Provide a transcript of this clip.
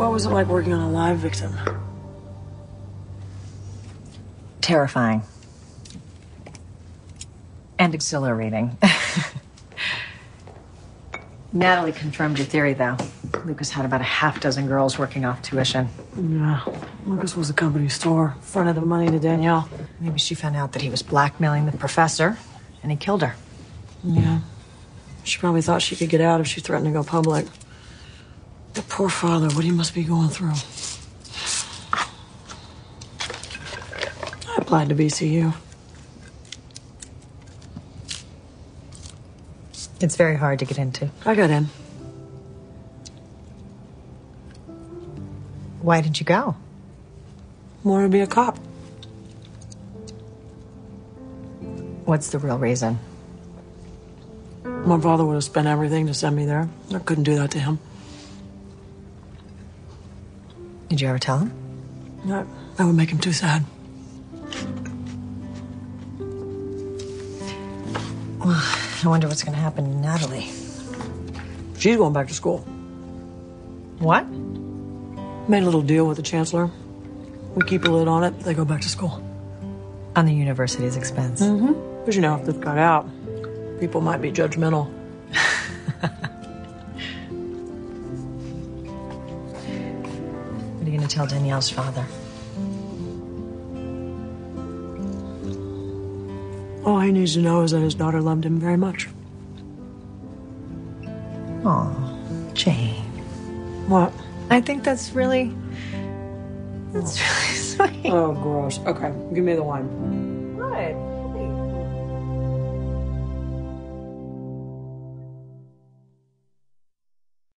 What was it like working on a live victim? Terrifying. And exhilarating. Natalie confirmed your theory, though. Lucas had about a half dozen girls working off tuition. Yeah. Lucas was a company store, fronted the money to Danielle. Maybe she found out that he was blackmailing the professor, and he killed her. Yeah. She probably thought she could get out if she threatened to go public. The poor father, what he must be going through. I applied to BCU. It's very hard to get into. I got in. Why did you go? Wanted to be a cop. What's the real reason? My father would have spent everything to send me there. I couldn't do that to him. Did you ever tell him? No, that would make him too sad. Well, I wonder what's going to happen to Natalie. She's going back to school. What? Made a little deal with the chancellor. We keep a lid on it, they go back to school. On the university's expense. Mm-hmm. But you know, if this got out, people might be judgmental. You going to tell Danielle's father? All he needs to know is that his daughter loved him very much. Oh, Jane. What? I think that's really. That's really sweet. Oh, gross. Okay, give me the wine.